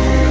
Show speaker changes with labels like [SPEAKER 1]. [SPEAKER 1] but